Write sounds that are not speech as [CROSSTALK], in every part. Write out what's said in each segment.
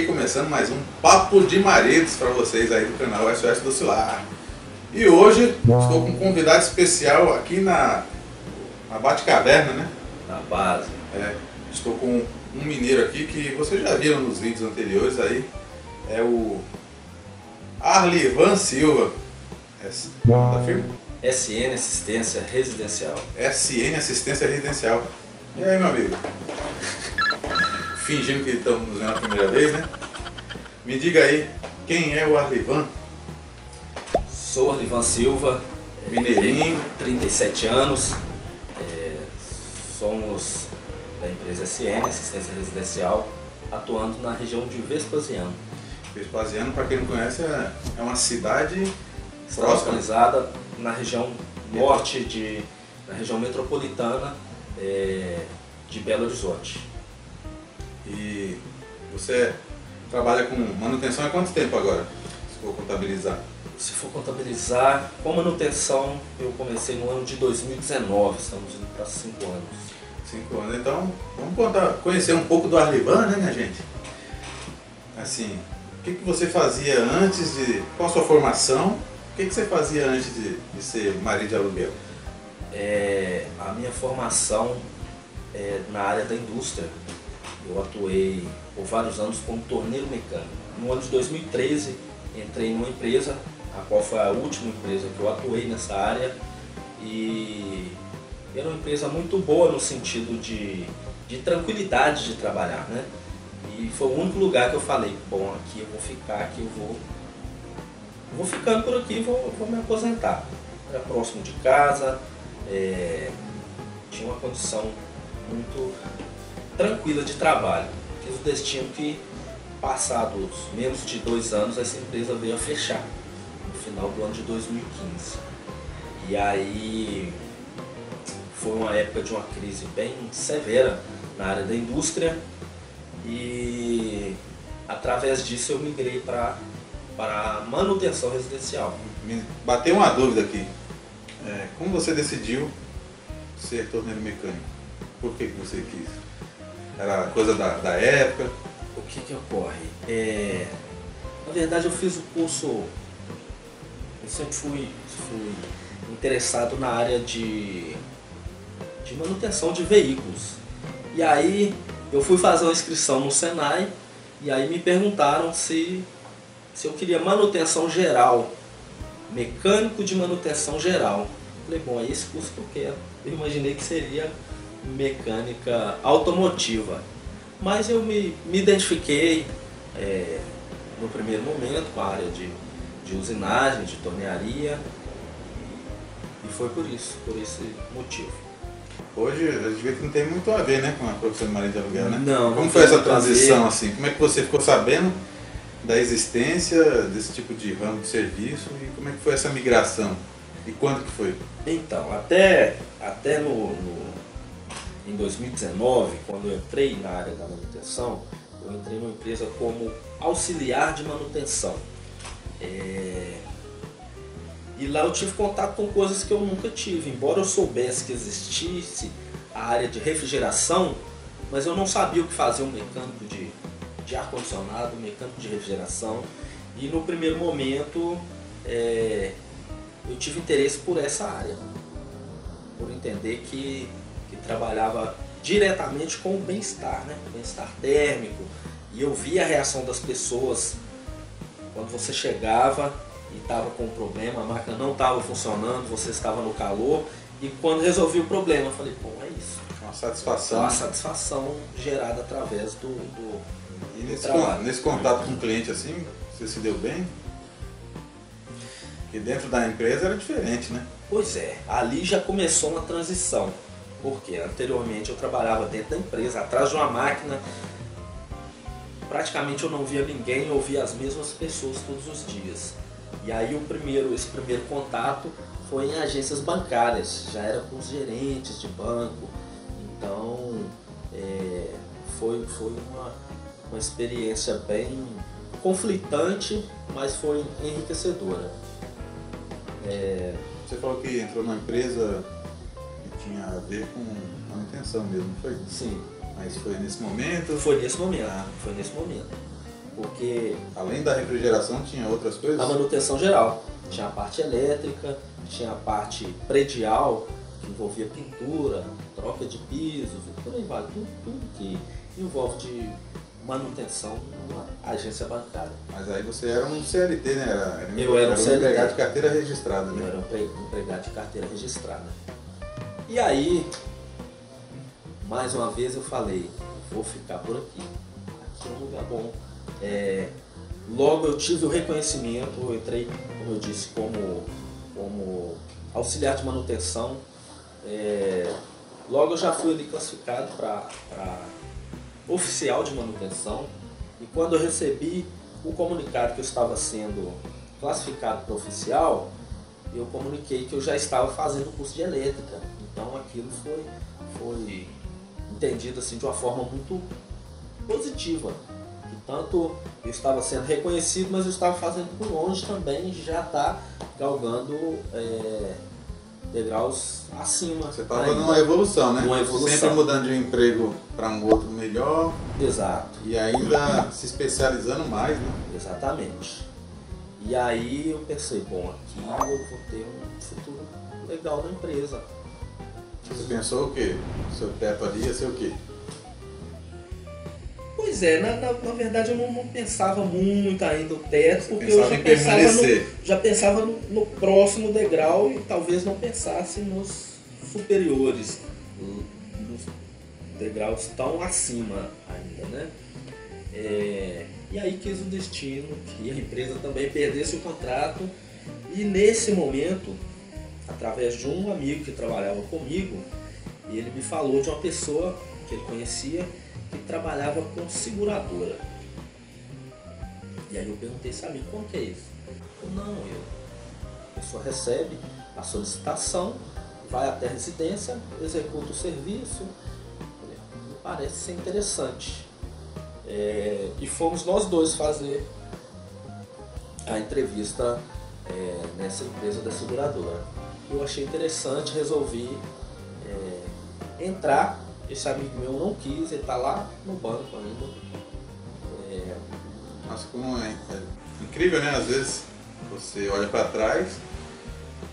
aqui começando mais um Papo de Maridos para vocês aí do canal SOS do Cilar. E hoje estou com um convidado especial aqui na, na Bate-Caverna, né? Na base. É, estou com um mineiro aqui que vocês já viram nos vídeos anteriores aí. É o Arlivan Silva. É, da firma? SN Assistência Residencial. SN Assistência Residencial. E aí, meu amigo? Fingindo que estamos nos vendo a primeira vez, né? Me diga aí, quem é o Arlivan? Sou Arlivan Silva, Mineirinho. 37 anos. É, somos da empresa SN Assistência Residencial, atuando na região de Vespasiano. Vespasiano, para quem não conhece, é é uma cidade Está localizada na região norte de, na região metropolitana é, de Belo Horizonte. E você trabalha com manutenção há quanto tempo agora? Se for contabilizar. Se for contabilizar, com manutenção, eu comecei no ano de 2019, estamos indo para 5 anos. Cinco anos. Então, vamos contar, conhecer um pouco do Arlivan, né, minha gente? Assim, o que, que você fazia antes de. Qual a sua formação? O que, que você fazia antes de, de ser marido de aluguel? É, a minha formação é na área da indústria. Eu atuei por vários anos como torneiro mecânico. No ano de 2013, entrei numa empresa, a qual foi a última empresa que eu atuei nessa área, e era uma empresa muito boa no sentido de, de tranquilidade de trabalhar, né? E foi o único lugar que eu falei, bom, aqui eu vou ficar, aqui eu vou, vou ficando por aqui vou, vou me aposentar. Era próximo de casa, é, tinha uma condição muito tranquila de trabalho. Quis o destino que, passados menos de dois anos, essa empresa veio a fechar, no final do ano de 2015. E aí foi uma época de uma crise bem severa na área da indústria e através disso eu migrei para para manutenção residencial. Me bateu uma dúvida aqui. É, como você decidiu ser torneiro mecânico? Por que, que você quis? Era coisa da, da época? O que que ocorre? É, na verdade eu fiz o curso, eu sempre fui, fui interessado na área de, de manutenção de veículos. E aí eu fui fazer uma inscrição no Senai e aí me perguntaram se, se eu queria manutenção geral, mecânico de manutenção geral. Falei, bom, é esse curso que eu quero. Eu imaginei que seria mecânica automotiva. Mas eu me, me identifiquei é, no primeiro momento com a área de, de usinagem, de tornearia. E foi por isso, por esse motivo. Hoje a gente vê que não tem muito a ver né, com a profissão de marido de aluguel, né? Não, Como não foi essa transição assim? Como é que você ficou sabendo da existência desse tipo de ramo de serviço e como é que foi essa migração? E quando que foi? Então, até, até no, no- em 2019, quando eu entrei na área da manutenção, eu entrei numa empresa como auxiliar de manutenção. É, E lá eu tive contato com coisas que eu nunca tive. Embora eu soubesse que existisse a área de refrigeração, mas eu não sabia o que fazer um mecânico de, de ar-condicionado, um mecânico de refrigeração. E no primeiro momento é, eu tive interesse por essa área, por entender que, que trabalhava diretamente com o bem-estar, né? bem-estar térmico. E eu via a reação das pessoas quando você chegava e estava com um problema, a máquina não estava funcionando, você estava no calor, e quando resolvi o problema, eu falei, bom, é isso. Uma satisfação. a satisfação gerada através do, do, E nesse, con- nesse contato com o cliente assim, você se deu bem? E dentro da empresa era diferente, né? Pois é, ali já começou uma transição. Porque anteriormente eu trabalhava dentro da empresa, atrás de uma máquina. Praticamente eu não via ninguém, eu via as mesmas pessoas todos os dias. E aí o primeiro, esse primeiro contato foi em agências bancárias, já era com os gerentes de banco. Então é, foi, foi uma, uma experiência bem conflitante, mas foi enriquecedora. Você falou que entrou numa empresa tinha a ver com manutenção mesmo, não foi? Sim. Mas foi nesse momento? Foi nesse momento, ah. foi nesse momento. Porque. Além da refrigeração tinha outras coisas? A manutenção geral. Tinha a parte elétrica, tinha a parte predial, que envolvia pintura, troca de pisos, por aí vai, tudo, tudo que envolve de manutenção numa agência bancária. Mas aí você era um CLT, né? Era, era eu era um, CLT. empregado de carteira registrada, né? Eu era um empregado de carteira registrada. E aí, mais uma vez eu falei, vou ficar por aqui. Aqui é um lugar bom. É, logo eu tive o reconhecimento, eu entrei, como eu disse, como, como auxiliar de manutenção. É, logo eu já fui ali classificado para oficial de manutenção. E quando eu recebi o comunicado que eu estava sendo classificado para oficial, eu comuniquei que eu já estava fazendo curso de elétrica. Então aquilo foi, foi entendido assim de uma forma muito positiva. E tanto eu estava sendo reconhecido, mas eu estava fazendo por longe também, já está galgando é, degraus acima. Você estava numa evolução, né? Uma evolução. Sempre mudando de um emprego para um outro melhor. Exato. E ainda se especializando mais, né? Exatamente. E aí eu pensei, bom, aqui eu vou ter um futuro legal na empresa. Você pensou o quê? O seu teto ali ia ser o quê? Pois é, na, na, na verdade eu não, não, pensava muito ainda o teto, porque eu já pensava, no, já pensava no, no, próximo degrau e talvez não pensasse nos superiores, nos degraus tão acima ainda, né? É, e aí quis o destino que a empresa também perdesse o contrato e nesse momento, através de um amigo que trabalhava comigo, ele me falou de uma pessoa que ele conhecia que trabalhava com seguradora. E aí eu perguntei, sabe, como que é isso? Não, eu. A pessoa recebe a solicitação, vai até a residência, executa o serviço. Parece ser interessante. É, e fomos nós dois fazer a entrevista é, nessa empresa da seguradora. Eu achei interessante, resolvi é, entrar esse amigo meu não quis, ele tá lá no banco ainda. É... Nossa, como é, é incrível, né? Às vezes você olha para trás,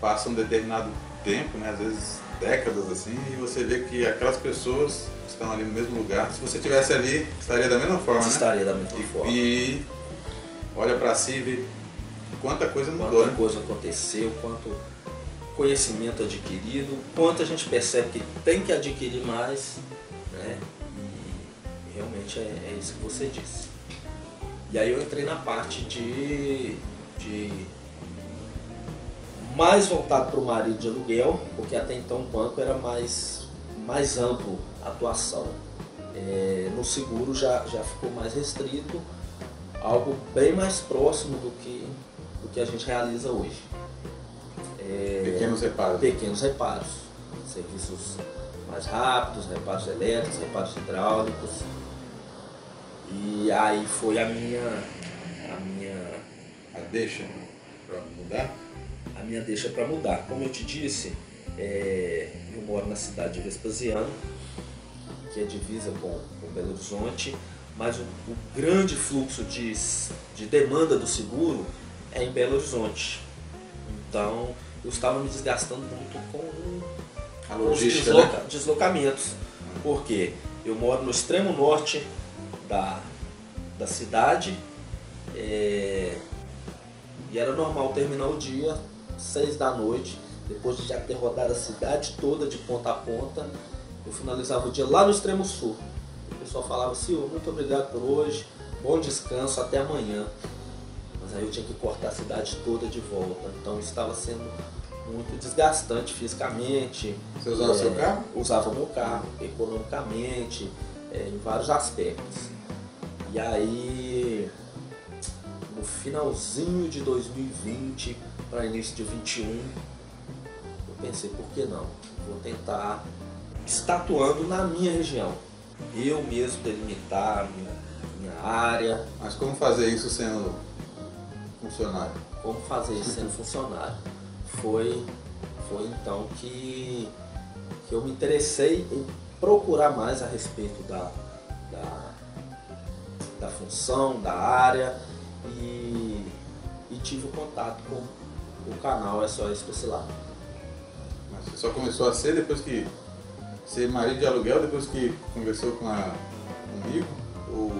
passa um determinado tempo, né? Às vezes décadas assim, e você vê que aquelas pessoas estão ali no mesmo lugar. Se você tivesse ali, estaria da mesma forma, né? Estaria da mesma e, forma. E olha para si e vê quanta coisa mudou. Quanta né? coisa aconteceu, quanto conhecimento adquirido, quanto a gente percebe que tem que adquirir mais, né? E realmente é, é isso que você disse. E aí eu entrei na parte de, de mais voltado para o marido de aluguel, porque até então o banco era mais, mais amplo a atuação. É, no seguro já, já ficou mais restrito, algo bem mais próximo do que, do que a gente realiza hoje. É, pequenos reparos. Pequenos reparos. Serviços mais rápidos, reparos elétricos, reparos hidráulicos. E aí foi a minha. a minha. A deixa para mudar? A minha deixa para mudar. Como eu te disse, é, eu moro na cidade de Vespasiano, que é divisa com, com Belo Horizonte, mas o, o grande fluxo de, de demanda do seguro é em Belo Horizonte. Então, eu estava me desgastando muito com, com os desloca, né? deslocamentos. Porque eu moro no extremo norte da, da cidade é, e era normal terminar o dia seis da noite, depois de já ter rodado a cidade toda de ponta a ponta, eu finalizava o dia lá no extremo sul. O pessoal falava, senhor, muito obrigado por hoje, bom descanso, até amanhã. Mas aí eu tinha que cortar a cidade toda de volta. Então estava sendo muito desgastante fisicamente. Você usava é, seu carro? Usava meu carro, economicamente, é, em vários aspectos. E aí, no finalzinho de 2020 para início de 2021, eu pensei, por que não? Vou tentar estatuando na minha região. Eu mesmo delimitar minha, minha área. Mas como fazer isso sendo funcionário? Como fazer isso sendo funcionário? Foi, foi então que, que eu me interessei em procurar mais a respeito da, da, da função, da área e, e tive o contato com o canal SOS Especial. Mas você só começou a ser depois que ser marido de aluguel, depois que conversou com a, comigo? Ou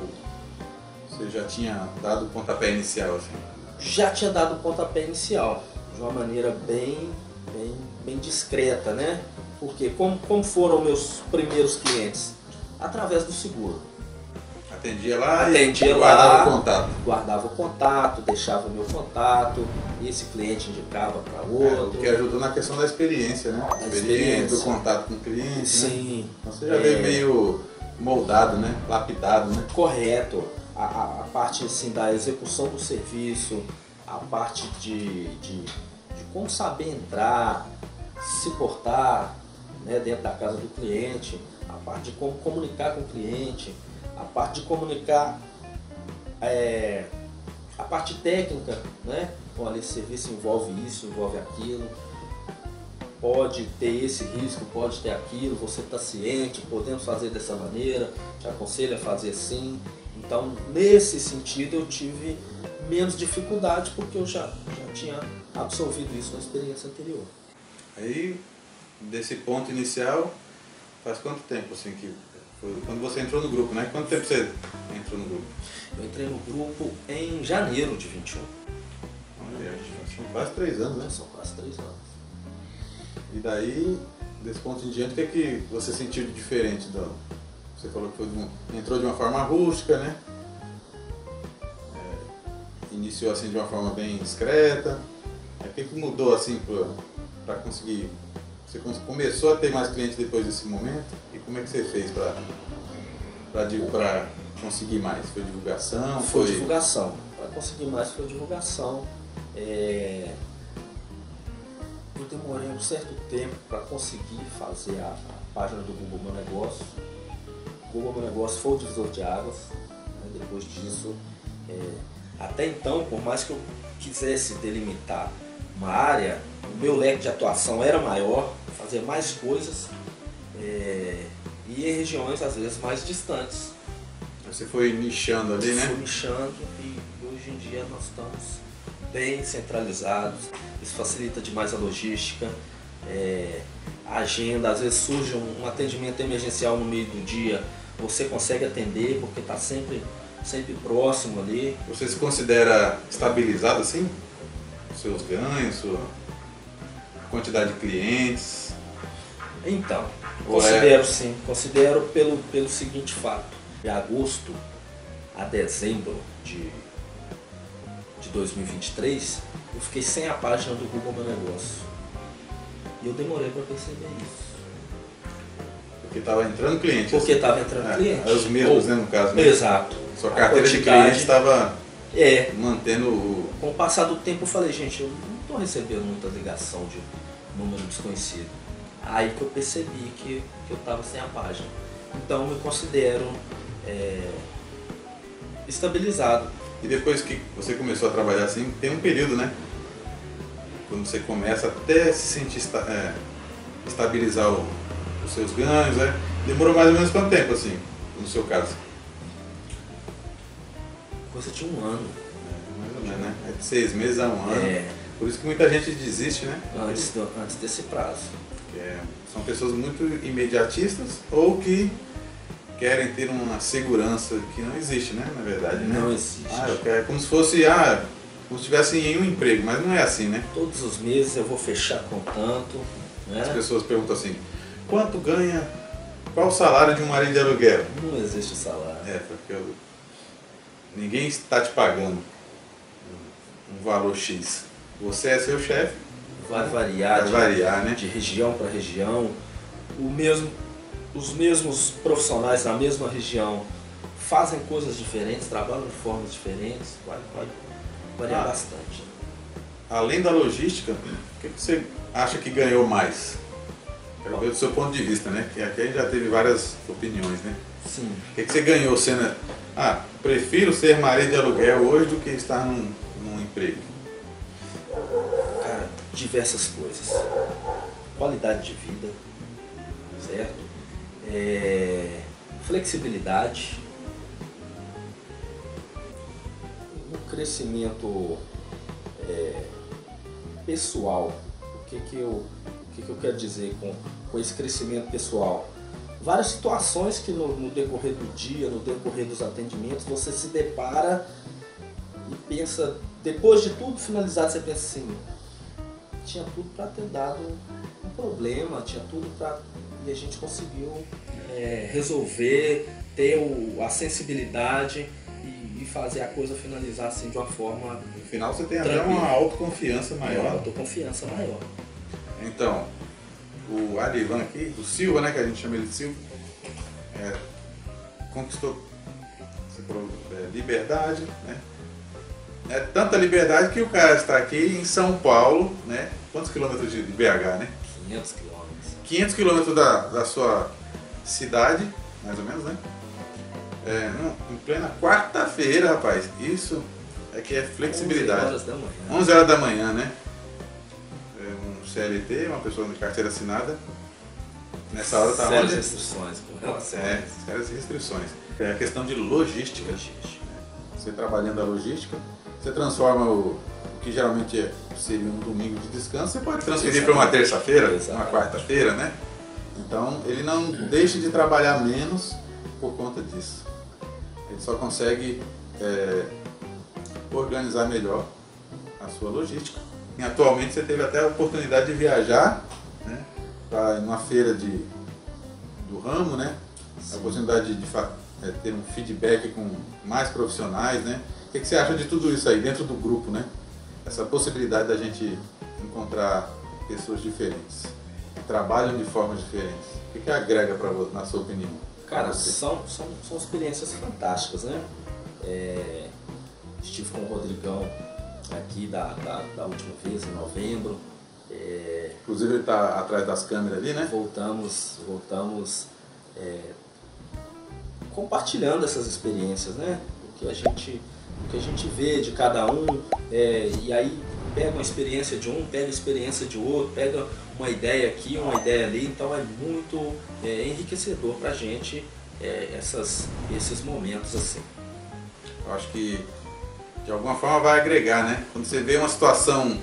você já tinha dado o pontapé inicial assim? Já tinha dado o pontapé inicial, de uma maneira bem, bem, bem discreta, né? Porque como, como foram meus primeiros clientes? Através do seguro. Atendia lá Atendia e lá, guardava o contato. Guardava o contato, deixava o meu contato, e esse cliente indicava para É, o outro. que ajudou na questão da experiência, né? Da experiência, do contato com o cliente, né? Sim, Então você já É. veio meio moldado, né? Lapidado, né? correto. A, a, a parte assim, da execução do serviço, a parte de, de, de como saber entrar, se portar né, dentro da casa do cliente, a parte de como comunicar com o cliente, a parte de comunicar é, a parte técnica, né? Olha, esse serviço envolve isso, envolve aquilo, pode ter esse risco, pode ter aquilo, você está ciente, podemos fazer dessa maneira, te aconselho a fazer assim. Então, nesse sentido, eu tive menos dificuldade porque eu já, já tinha absorvido isso na experiência anterior. Aí, desse ponto inicial, faz quanto tempo assim que. Foi quando você entrou no grupo, né? Quanto tempo você entrou no grupo? Eu entrei no grupo em janeiro de 21. Olha, são quase três anos, né? São quase três anos. E daí, desse ponto em diante, o que, é que você sentiu de diferente do. Você falou que foi de um- entrou de uma forma rústica, né? É, iniciou assim de uma forma bem discreta. Aí, o que, que mudou assim para conseguir. Você come- começou a ter mais clientes depois desse momento? E como é que você fez para conseguir mais? Foi divulgação? Foi divulgação. Para conseguir mais foi divulgação. É, Eu demorei um certo tempo para conseguir fazer a, a página do Google Meu Negócio. O Google Meu Negócio foi o divisor de águas. né? Depois disso, é, até então, por mais que eu quisesse delimitar uma área, o meu leque de atuação era maior, fazia mais coisas é, e em regiões às vezes mais distantes. Você foi nichando ali, Fui né? nichando e hoje em dia nós estamos bem centralizados. Isso facilita demais a logística, é, a agenda. Às vezes surge um, um atendimento emergencial no meio do dia, você consegue atender porque está sempre, sempre próximo ali. Você se considera estabilizado assim? Seus ganhos, sua quantidade de clientes? Então, Ou é- considero sim, considero pelo, pelo seguinte fato. De agosto a dezembro de, de 2023, eu fiquei sem a página do Google Meu Negócio. E eu demorei para perceber isso. Porque estava entrando cliente. Porque assim. estava entrando É, cliente. é os mesmos, Ou- né, no caso. Né? Exato. Sua carteira de clientes estava É, mantendo o. com o passar do tempo eu falei, gente, eu não estou recebendo muita ligação de número desconhecido. Aí que eu percebi que, que eu estava sem a página. Então eu me considero é, estabilizado. E depois que você começou a trabalhar assim, tem um período, né? Quando você começa até se sentir esta- é, estabilizar o- os seus ganhos, né? Demorou mais ou menos quanto tempo, assim, no seu caso? Coisa de um ano. Mais ou menos, né? É de seis meses a um ano. É, Por isso que muita gente desiste, né? antes, do- antes desse prazo. É- são pessoas muito imediatistas ou que querem ter uma segurança que não existe, né? Na verdade, né? Não existe. Ah, eu quero, é como se fosse, ah, como se estivesse em um emprego, mas não é assim, né? Todos os meses eu vou fechar com tanto. Né? As pessoas perguntam assim, quanto ganha, qual o salário de um marido de aluguel? Não existe salário. É, porque eu- ninguém está te pagando um valor X. Você é seu chefe, Vai variar vai de, variar, né? de região para região. O mesmo, os mesmos profissionais na mesma região fazem coisas diferentes, trabalham de formas diferentes, vai, vai variar Ah. bastante. Além da logística, o que você acha que ganhou mais? Quero ver do seu ponto de vista, né? Que aqui a gente já teve várias opiniões, né? Sim, O que, que você ganhou sendo. Ah, prefiro ser marido de aluguel hoje do que estar num, num emprego. cara, diversas coisas. Qualidade de vida, certo? é, flexibilidade, um crescimento é, pessoal. O que, que, eu, o que, que eu quero dizer com, com esse crescimento pessoal? Várias situações que no, no decorrer do dia, no decorrer dos atendimentos, você se depara e pensa, depois de tudo finalizado, você pensa assim, tinha tudo para ter dado um problema, tinha tudo para. E a gente conseguiu é, resolver, ter o, a sensibilidade e, e, fazer a coisa finalizar assim de uma forma. No final você tem até uma autoconfiança maior. Uma autoconfiança maior. Então, o Arivan aqui, o Silva, né, que a gente chama ele de Silva, é, conquistou é, liberdade, né? É tanta liberdade que o cara está aqui em São Paulo, né? Quantos quilômetros de BH, né? 500 quilômetros. 500 quilômetros da, da sua cidade, mais ou menos, né? É, em plena quarta-feira, rapaz. Isso é que é flexibilidade. 11 horas da manhã. 11 horas da manhã, né? CLT, uma pessoa de carteira assinada. Nessa hora tá Sérias onde? restrições com relação É, sérias restrições. É a questão de logística. logística. Você trabalhando a logística, você transforma o, o que geralmente é, seria um domingo de descanso, você pode transferir para uma terça-feira, uma quarta-feira, né? Então ele não deixa de trabalhar menos por conta disso. Ele só consegue é, organizar melhor a sua logística. E atualmente você teve até a oportunidade de viajar né, para uma feira de, do ramo, né? A oportunidade de fa- é, ter um feedback com mais profissionais, né? O que, que você acha de tudo isso aí dentro do grupo, né? Essa possibilidade da gente encontrar pessoas diferentes, que trabalham de formas diferentes. O que, que agrega para você, na sua opinião? Cara, são, são, são experiências fantásticas, né? É, estive com o Rodrigão aqui da, da, da última vez, em novembro. É, Inclusive ele está atrás das câmeras ali, né? voltamos, voltamos é, compartilhando essas experiências, né? O que a gente, o que a gente vê de cada um, é, e aí pega uma experiência de um, pega a experiência de outro, pega uma ideia aqui, uma ideia ali, então é muito é, enriquecedor pra gente é, essas, esses momentos assim. Eu acho que de alguma forma vai agregar, né? Quando você vê uma situação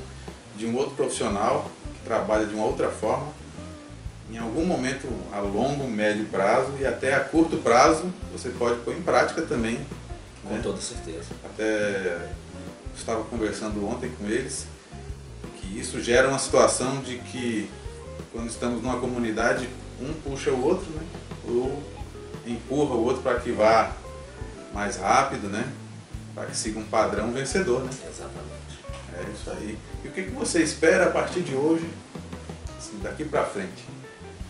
de um outro profissional que trabalha de uma outra forma, em algum momento a longo, médio prazo e até a curto prazo, você pode pôr em prática também. Com né? toda certeza. Até estava conversando ontem com eles que isso gera uma situação de que quando estamos numa comunidade, um puxa o outro, né? Ou empurra o outro para que vá mais rápido, né? Para que siga um padrão vencedor, né? Exatamente. É isso aí. E o que, que você espera a partir de hoje, assim, daqui para frente,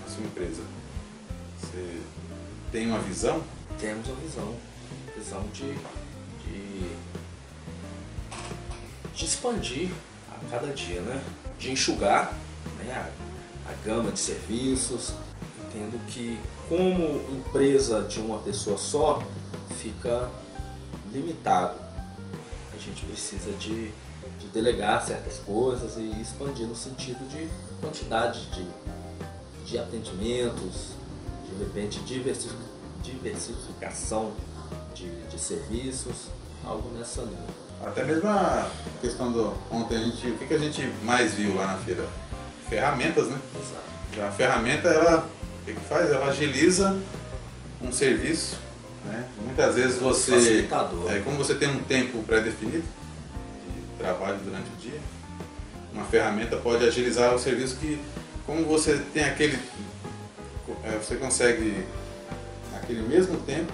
na sua empresa? Você tem uma visão? Temos uma visão, visão de, de, de expandir a cada dia, né? De enxugar né, a, a gama de serviços, entendo que como empresa de uma pessoa só fica limitado. A gente precisa de, de delegar certas coisas e expandir no sentido de quantidade de, de atendimentos, de repente diversi- diversificação de, de serviços, algo nessa linha. Até mesmo a questão do ontem a gente, o que, que a gente mais viu lá na feira? Ferramentas, né? Exato. A ferramenta ela o que, que faz? Ela agiliza um serviço, né? Muitas vezes você Facilitador. é, como você tem um tempo pré-definido de trabalho durante o dia, uma ferramenta pode agilizar o serviço que como você tem aquele é, você consegue naquele mesmo tempo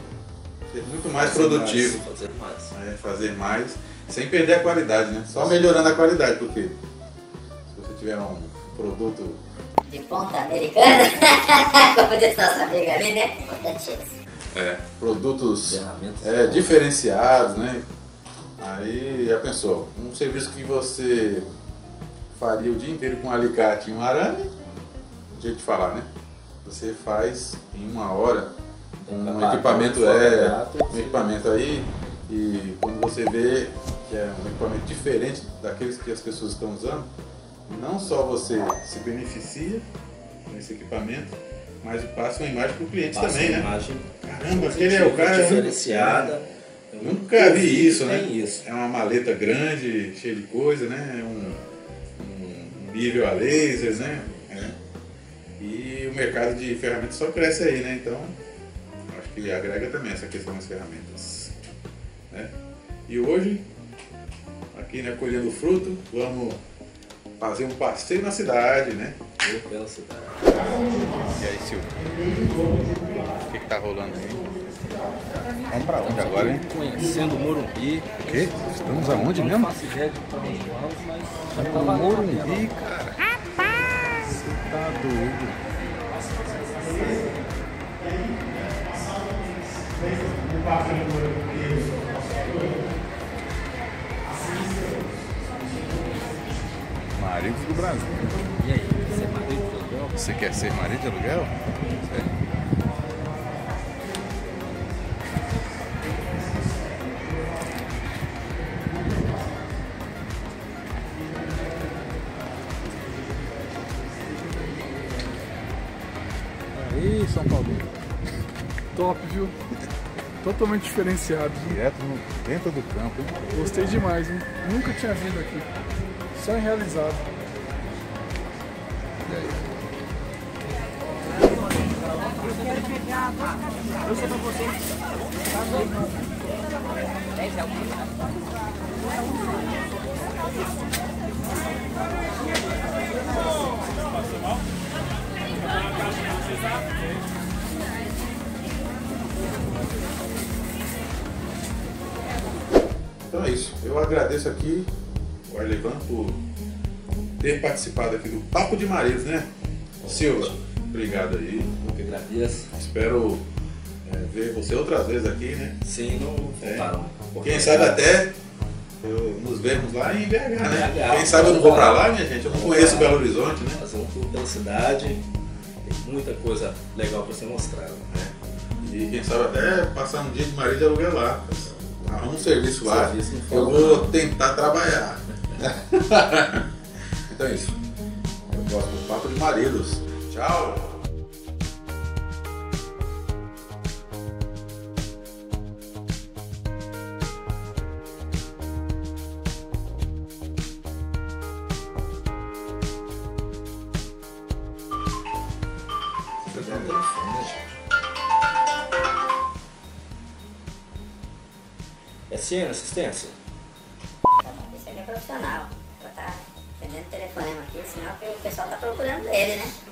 ser muito mais Fazer produtivo mais, fazer mais. é, fazer mais, sem perder a qualidade, né? Só melhorando a qualidade, porque se você tiver um produto de ponta americana, [LAUGHS] como diz nosso amigo ali, né? Importantíssimo. É, produtos é, diferenciados, né? Aí já pensou, um serviço que você faria o dia inteiro com um alicate e um arame, jeito de falar, né? Você faz em uma hora com um Barato, equipamento, é, barato. um equipamento aí, e quando você vê que é um equipamento diferente daqueles que as pessoas estão usando, não só você se beneficia com esse equipamento, Mas passa uma imagem pro cliente Passa também, né? imagem Caramba, aquele é o cara. diferenciada. Eu nunca vi isso, né? Isso. É uma maleta grande, cheia de coisa, né? É um, um nível a lasers, né? É. E o mercado de ferramentas só cresce aí, né? Então, acho que agrega também essa questão das ferramentas. Né? E hoje, aqui né, colhendo fruto, vamos fazer um passeio na cidade, né? Eu pela cidade. E aí, Silvio? O que, que tá rolando aí? Vamos pra onde agora, hein? Conhecendo o Morumbi. O quê? Estamos aonde Não mesmo? faço ideia de pra onde vamos, mas já tá No. Morumbi, cara. Você tá doido. Maridos do Brasil. E aí, você é marido do aluguel? Você quer ser marido de aluguel? É. Aí, São Paulo. Top, viu? Totalmente diferenciado. Direto no- dentro do campo, hein? Gostei demais, hein? Nunca tinha vindo aqui. Em realizado. E aí? Então é isso. Eu agradeço aqui Arlevan por ter participado aqui do Papo de Maridos, né? Silva, obrigado aí. Eu que agradeço. Espero é, ver você outras vezes aqui, né? Sim, não É. faltaram. Quem sabe até eu- nos vemos lá em BH, né? BH, Quem sabe eu não vou pra lá, minha gente? Eu não conheço Belo Horizonte, né? Fazer um tour pela cidade. Tem muita coisa legal pra ser mostrada. E quem sabe até passar um dia de marido de aluguel lá. Arruma um serviço lá. Serviço eu vou tentar trabalhar. [LAUGHS] então é isso. Eu gosto do Papo de Maridos. Tchau! Gente? SN, assistência. Vou